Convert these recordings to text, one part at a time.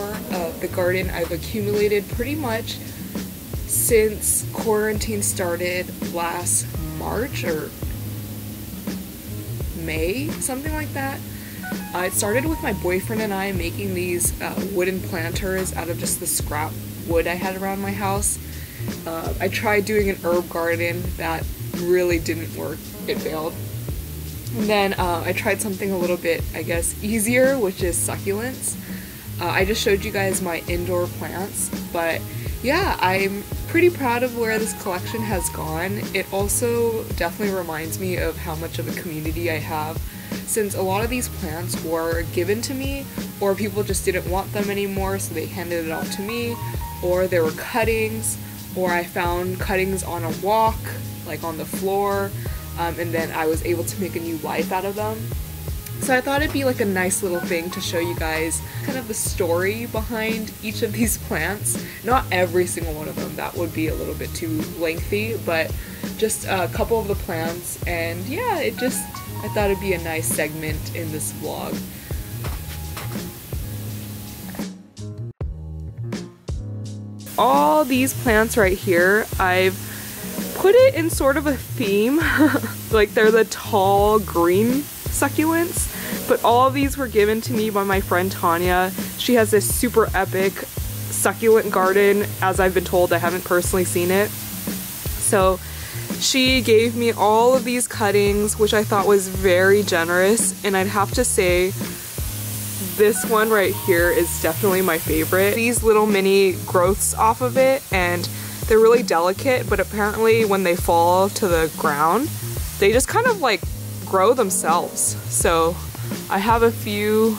tour of the garden I've accumulated pretty much since quarantine started last March or May, something like that. Uh, it started with my boyfriend and I making these uh, wooden planters out of just the scrap wood I had around my house. Uh, I tried doing an herb garden that really didn't work. It failed. And then uh, I tried something a little bit, I guess, easier, which is succulents. Uh, I just showed you guys my indoor plants, but yeah, I'm pretty proud of where this collection has gone. It also definitely reminds me of how much of a community I have, since a lot of these plants were given to me, or people just didn't want them anymore, so they handed it off to me, or there were cuttings, or I found cuttings on a walk, like on the floor um, and then I was able to make a new life out of them. So I thought it'd be like a nice little thing to show you guys kind of the story behind each of these plants. Not every single one of them, that would be a little bit too lengthy, but just a couple of the plants. And yeah, it just, I thought it'd be a nice segment in this vlog. All these plants right here, I've put it in sort of a theme. like they're the tall green succulents. But all of these were given to me by my friend Tanya. She has this super epic succulent garden. As I've been told, I haven't personally seen it. So she gave me all of these cuttings, which I thought was very generous. And I'd have to say, this one right here is definitely my favorite. These little mini growths off of it and they're really delicate, but apparently when they fall to the ground, they just kind of like grow themselves. So I have a few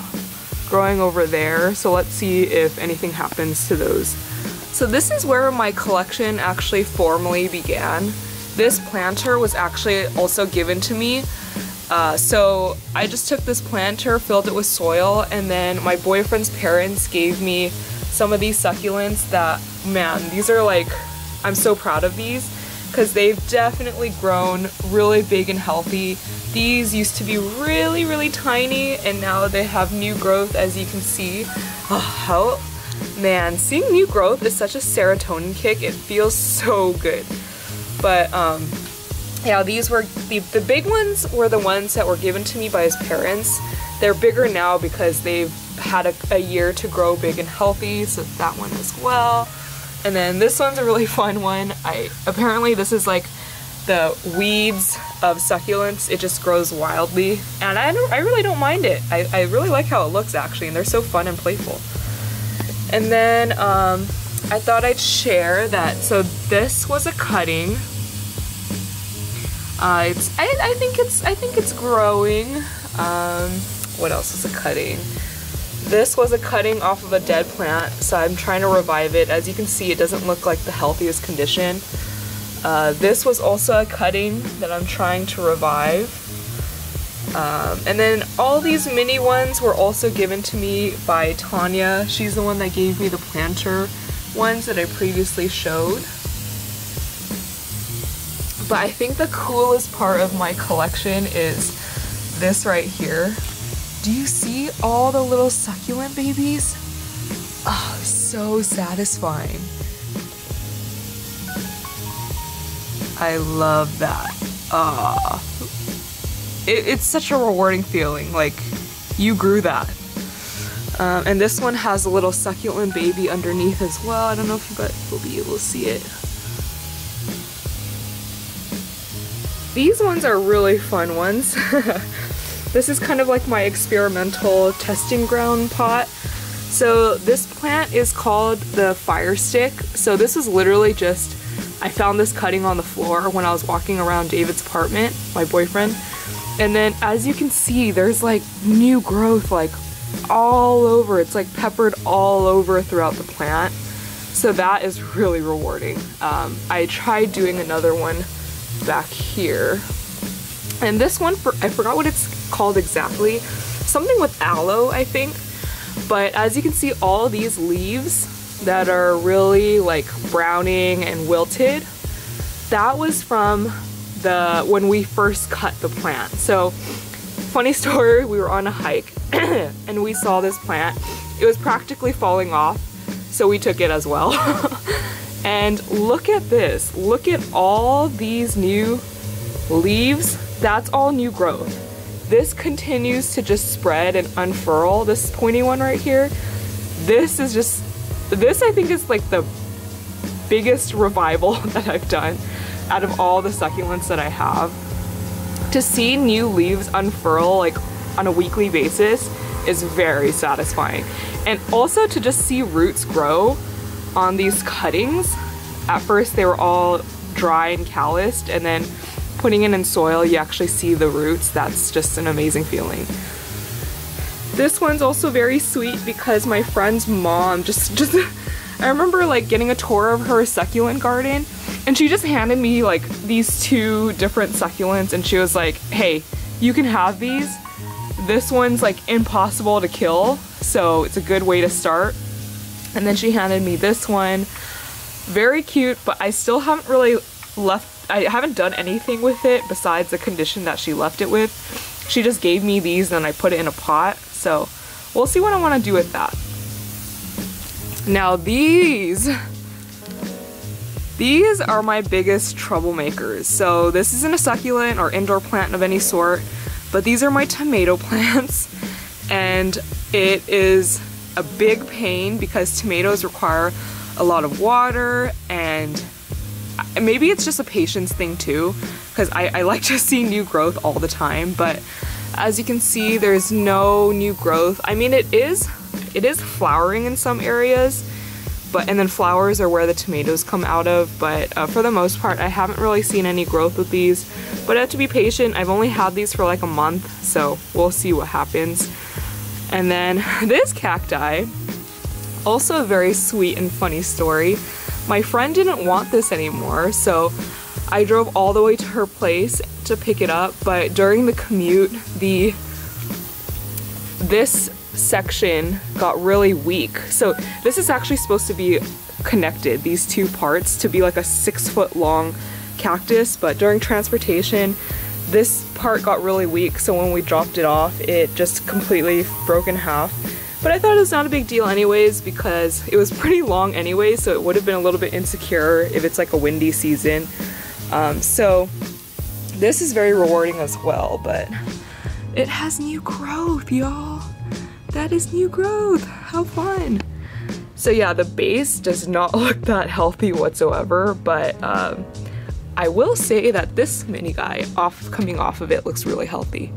growing over there, so let's see if anything happens to those. So this is where my collection actually formally began. This planter was actually also given to me. Uh, so I just took this planter, filled it with soil, and then my boyfriend's parents gave me some of these succulents that, man, these are like I'm so proud of these because they've definitely grown really big and healthy. These used to be really, really tiny and now they have new growth as you can see. Oh, how, man, seeing new growth is such a serotonin kick. It feels so good. But, um, yeah, these were, the, the big ones were the ones that were given to me by his parents. They're bigger now because they've had a, a year to grow big and healthy, so that one as well. And then this one's a really fun one. I apparently this is like the weeds of succulents. It just grows wildly, and I. I really don't mind it. I, I really like how it looks actually, and they're so fun and playful. And then um, I thought I'd share that. So this was a cutting. Uh, it's. I, I think it's. I think it's growing. Um, what else is a cutting? This was a cutting off of a dead plant, so I'm trying to revive it. As you can see, it doesn't look like the healthiest condition. Uh, this was also a cutting that I'm trying to revive. Um, and then all these mini ones were also given to me by Tanya. She's the one that gave me the planter ones that I previously showed. But I think the coolest part of my collection is this right here. Do you see all the little succulent babies? Oh, so satisfying. I love that. Ah. It, it's such a rewarding feeling, like you grew that. Um, and this one has a little succulent baby underneath as well. I don't know if you guys will be able to see it. These ones are really fun ones. this is kind of like my experimental testing ground pot. So this plant is called the fire stick. So this is literally just, I found this cutting on the floor when I was walking around David's apartment, my boyfriend. And then as you can see, there's like new growth like all over. It's like peppered all over throughout the plant. So that is really rewarding. Um, I tried doing another one back here. And this one, for, I forgot what it's called exactly. Something with aloe, I think. But as you can see, all these leaves that are really like browning and wilted, that was from the when we first cut the plant. So funny story, we were on a hike and we saw this plant. It was practically falling off, so we took it as well. And look at this. Look at all these new leaves. That's all new growth. This continues to just spread and unfurl, this pointy one right here. This is just, this I think is like the biggest revival that I've done out of all the succulents that I have. To see new leaves unfurl like on a weekly basis is very satisfying. And also to just see roots grow on these cuttings. At first they were all dry and calloused and then putting it in soil you actually see the roots. That's just an amazing feeling. This one's also very sweet because my friend's mom just, just I remember like getting a tour of her succulent garden and she just handed me like these two different succulents and she was like, hey, you can have these. This one's like impossible to kill, so it's a good way to start. And then she handed me this one. Very cute, but I still haven't really left, I haven't done anything with it besides the condition that she left it with. She just gave me these and I put it in a pot. So we'll see what I want to do with that. Now these, these are my biggest troublemakers. So this isn't a succulent or indoor plant of any sort, but these are my tomato plants. And it is a big pain because tomatoes require a lot of water and maybe it's just a patience thing too because I, I like to see new growth all the time but as you can see there's no new growth. I mean it is it is flowering in some areas but and then flowers are where the tomatoes come out of but uh, for the most part I haven't really seen any growth with these. But I have to be patient I've only had these for like a month so we'll see what happens. And then this cacti, also a very sweet and funny story. My friend didn't want this anymore, so I drove all the way to her place to pick it up, but during the commute, the this section got really weak. So this is actually supposed to be connected, these two parts, to be like a six foot long cactus, but during transportation, this part got really weak, so when we dropped it off, it just completely broke in half. But I thought it was not a big deal anyways because it was pretty long anyway, so it would have been a little bit insecure if it's like a windy season. Um, so this is very rewarding as well, but it has new growth, y'all. That is new growth. How fun. So yeah, the base does not look that healthy whatsoever, but um, I will say that this mini guy off coming off of it looks really healthy.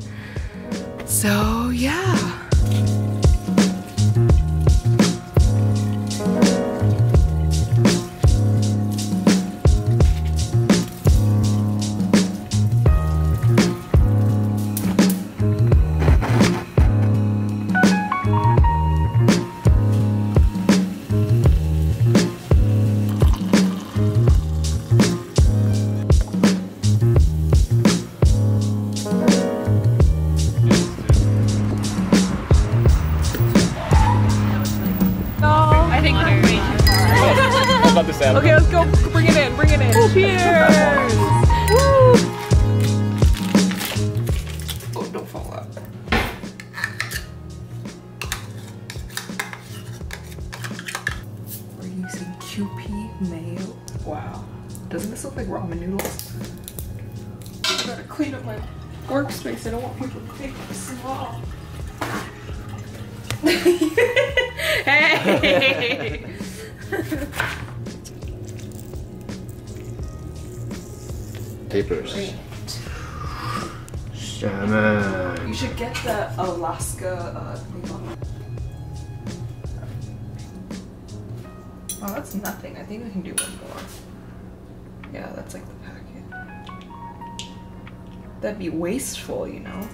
So yeah. Kewpie mayo. Wow. Doesn't this look like ramen noodles? I gotta clean up my workspace. I don't want people to think I'm small. hey! Papers. Great. Shaman. You should get the Alaska uh, Oh, that's nothing. I think we can do one more. Yeah, that's like the packet. That'd be wasteful, you know?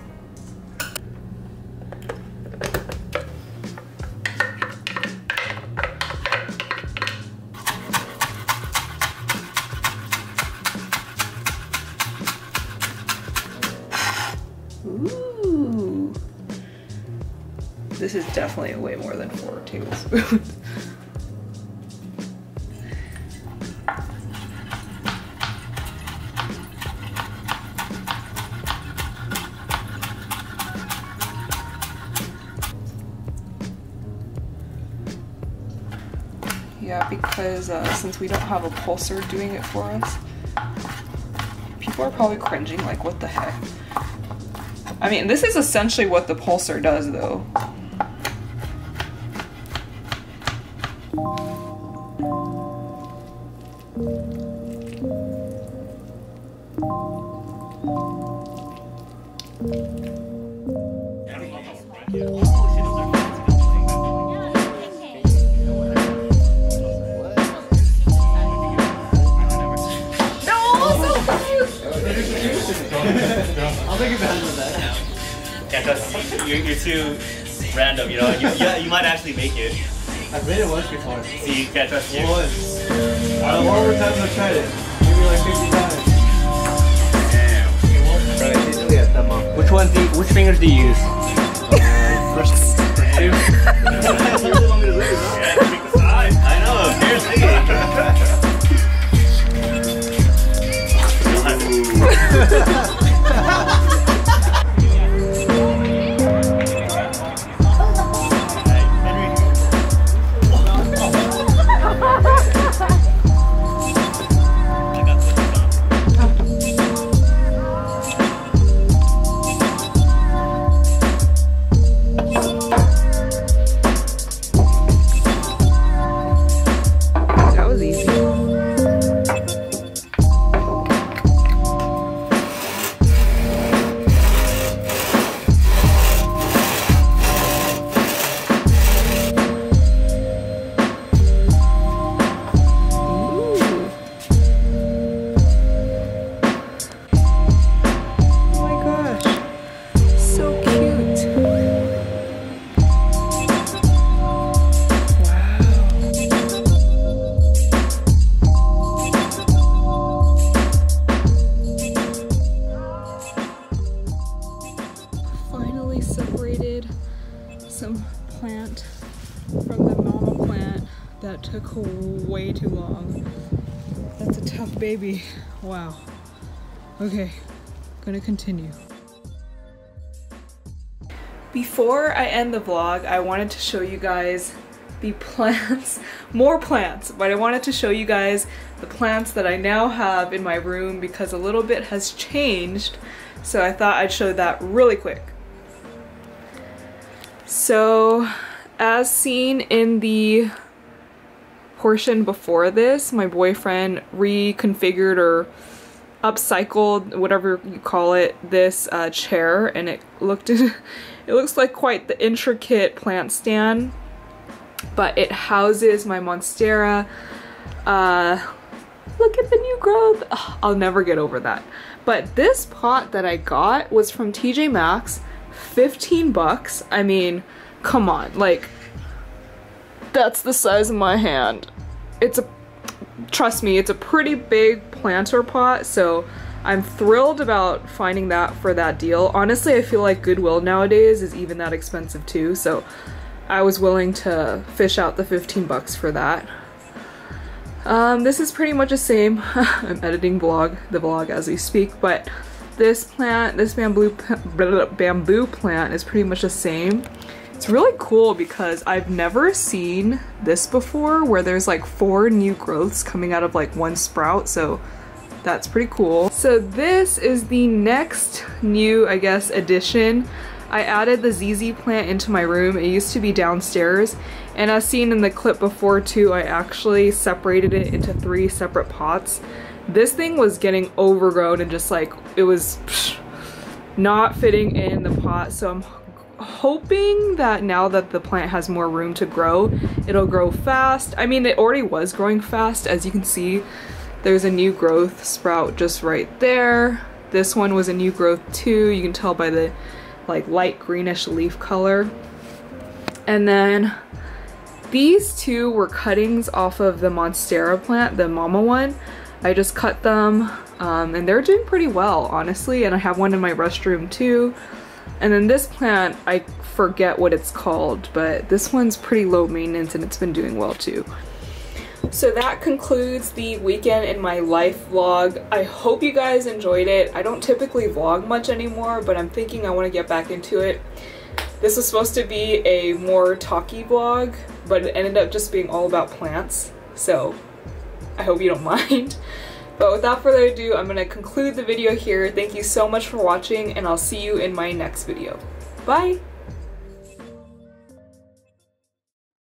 Ooh. This is definitely way more than four tablespoons. yeah, because uh, since we don't have a pulser doing it for us, people are probably cringing like, what the heck? I mean, this is essentially what the pulsar does, though. Yeah, because you're, you're too random, you know. You, you, you might actually make it. I've made it once before. See, you can't trust you. Once. Out uh, of all the times I've tried it, maybe like 50 times. Damn. Which ones do you, which fingers do you use? Baby. Wow. Okay, gonna continue. Before I end the vlog, I wanted to show you guys the plants, more plants, but I wanted to show you guys the plants that I now have in my room because a little bit has changed. So I thought I'd show that really quick. So, as seen in the portion before this, my boyfriend reconfigured or upcycled, whatever you call it, this uh, chair, and it looked it looks like quite the intricate plant stand. But it houses my monstera. Uh, look at the new growth. Ugh, I'll never get over that. But this pot that I got was from TJ Maxx, 15 bucks. I mean, come on, like that's the size of my hand. It's a trust me, it's a pretty big planter pot, so I'm thrilled about finding that for that deal. Honestly, I feel like Goodwill nowadays is even that expensive too, so I was willing to fish out the 15 bucks for that. Um, this is pretty much the same. I'm editing vlog, the vlog as we speak, but this plant, this bamboo, bamboo plant is pretty much the same. It's really cool because I've never seen this before where there's like four new growths coming out of like one sprout. So that's pretty cool. So this is the next new, I guess, addition. I added the ZZ plant into my room. It used to be downstairs and as seen in the clip before too, I actually separated it into three separate pots. This thing was getting overgrown and just like, it was psh, not fitting in the pot. So I'm hoping that now that the plant has more room to grow, it'll grow fast. I mean, it already was growing fast. As you can see, there's a new growth sprout just right there. This one was a new growth too. You can tell by the like light greenish leaf color. And then these two were cuttings off of the Monstera plant, the mama one. I just cut them um, and they're doing pretty well, honestly. And I have one in my restroom too. And then this plant, I forget what it's called, but this one's pretty low maintenance and it's been doing well too. So that concludes the weekend in my life vlog. I hope you guys enjoyed it. I don't typically vlog much anymore, but I'm thinking I want to get back into it. This was supposed to be a more talky vlog, but it ended up just being all about plants. So I hope you don't mind. But without further ado, I'm going to conclude the video here. Thank you so much for watching, and I'll see you in my next video. Bye!